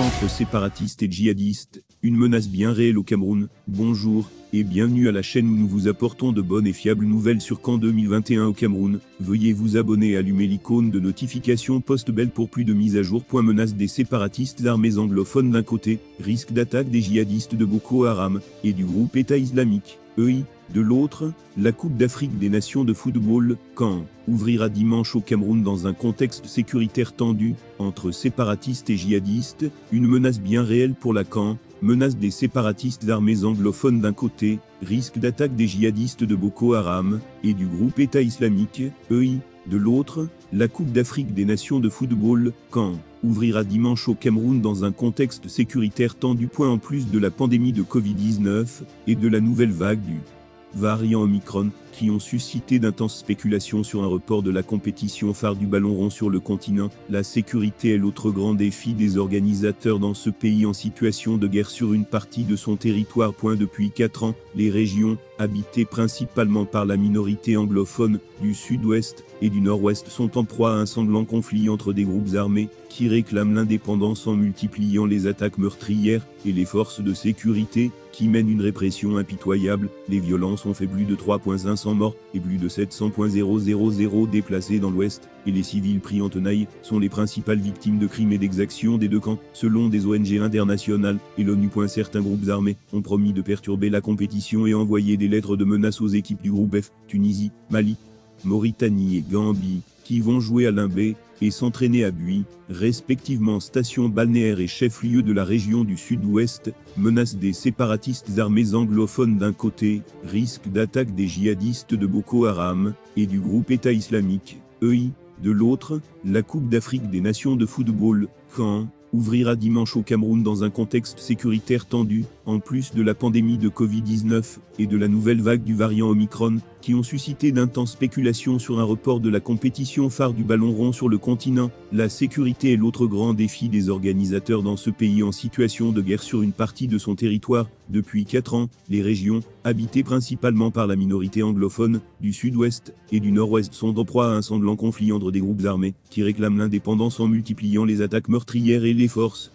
entre séparatistes et djihadistes, une menace bien réelle au Cameroun. Bonjour, et bienvenue à la chaîne où nous vous apportons de bonnes et fiables nouvelles sur camp 2021 au Cameroun. Veuillez vous abonner et allumer l'icône de notification post-belle pour plus de mises à jour. Menace des séparatistes armés anglophones d'un côté, risque d'attaque des djihadistes de Boko Haram et du groupe État islamique, EI, de l'autre, la Coupe d'Afrique des Nations de football, quand ouvrira dimanche au Cameroun dans un contexte sécuritaire tendu, entre séparatistes et djihadistes, une menace bien réelle pour la Caen, menace des séparatistes armés anglophones d'un côté, risque d'attaque des djihadistes de Boko Haram, et du groupe État islamique, EI, de l'autre, la Coupe d'Afrique des Nations de football, quand ouvrira dimanche au Cameroun dans un contexte sécuritaire tendu point en plus de la pandémie de Covid-19 et de la nouvelle vague du variant Omicron, qui ont suscité d'intenses spéculations sur un report de la compétition phare du ballon rond sur le continent. La sécurité est l'autre grand défi des organisateurs dans ce pays en situation de guerre sur une partie de son territoire. Depuis 4 ans, les régions, habitées principalement par la minorité anglophone, du sud-ouest et du nord-ouest sont en proie à un sanglant conflit entre des groupes armés, qui réclament l'indépendance en multipliant les attaques meurtrières, et les forces de sécurité, qui mènent une répression impitoyable. Les violences ont fait plus de 3.500 morts et plus de 700.000 déplacés dans l'Ouest, et les civils pris en tenaille sont les principales victimes de crimes et d'exactions des deux camps, selon des ONG internationales et l'ONU. Certains groupes armés ont promis de perturber la compétition et envoyer des lettres de menace aux équipes du groupe F, Tunisie, Mali, Mauritanie et Gambie, qui vont jouer à Limbé et s'entraîner à Buis, respectivement station balnéaire et chef-lieu de la région du sud-ouest, menace des séparatistes armés anglophones d'un côté, risque d'attaque des djihadistes de Boko Haram et du groupe État islamique, EI, de l'autre, la Coupe d'Afrique des Nations de football, quand ouvrira dimanche au Cameroun dans un contexte sécuritaire tendu, en plus de la pandémie de Covid-19 et de la nouvelle vague du variant Omicron, qui ont suscité d'intenses spéculations sur un report de la compétition phare du ballon rond sur le continent. La sécurité est l'autre grand défi des organisateurs dans ce pays en situation de guerre sur une partie de son territoire. Depuis 4 ans, les régions, habitées principalement par la minorité anglophone, du sud-ouest et du nord-ouest sont en proie à un sanglant conflit entre des groupes armés, qui réclament l'indépendance en multipliant les attaques meurtrières et les forces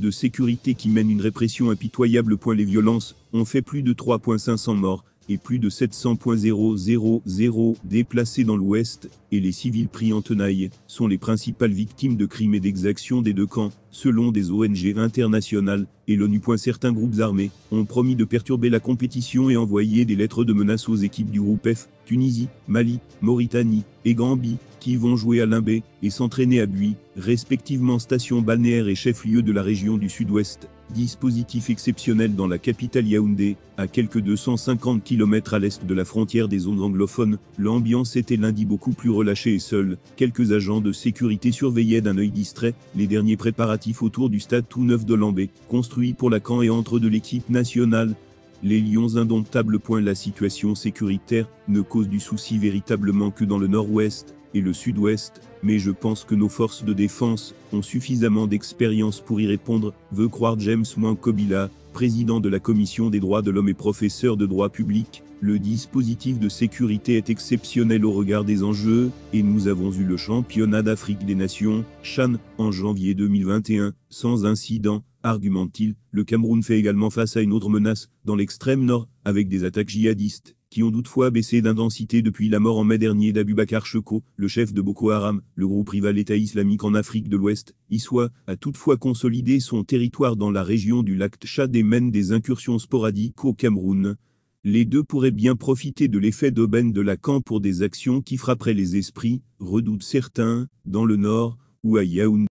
de sécurité qui mènent une répression impitoyable. Les violences ont fait plus de 3.500 morts et plus de 700.000 déplacés dans l'Ouest, et les civils pris en tenaille, sont les principales victimes de crimes et d'exactions des deux camps, selon des ONG internationales, et l'ONU. Certains groupes armés ont promis de perturber la compétition et envoyer des lettres de menace aux équipes du groupe F, Tunisie, Mali, Mauritanie et Gambie, qui vont jouer à Limbé et s'entraîner à Buis, respectivement station balnéaire et chef-lieu de la région du sud-ouest. Dispositif exceptionnel dans la capitale Yaoundé, à quelques 250 km à l'est de la frontière des zones anglophones, l'ambiance était lundi beaucoup plus relâchée et seule, quelques agents de sécurité surveillaient d'un œil distrait les derniers préparatifs autour du stade tout neuf de Lambé, construit pour la camp et entre de l'équipe nationale, les lions indomptables. La situation sécuritaire ne cause du souci véritablement que dans le nord-ouest et le sud-ouest, mais je pense que nos forces de défense ont suffisamment d'expérience pour y répondre, veut croire James Mwankobila, président de la Commission des droits de l'homme et professeur de droit public. Le dispositif de sécurité est exceptionnel au regard des enjeux, et nous avons eu le championnat d'Afrique des Nations, Chan, en janvier 2021, sans incident, argumente-t-il. Le Cameroun fait également face à une autre menace, dans l'extrême nord, avec des attaques djihadistes qui ont toutefois baissé d'intensité depuis la mort en mai dernier d'Abubakar Cheko, le chef de Boko Haram, le groupe rival État islamique en Afrique de l'Ouest. Iswa a toutefois consolidé son territoire dans la région du lac Tchad et mène des incursions sporadiques au Cameroun. Les deux pourraient bien profiter de l'effet d'aubaine de Lacan pour des actions qui frapperaient les esprits, redoutent certains, dans le nord, ou à Yaoundé.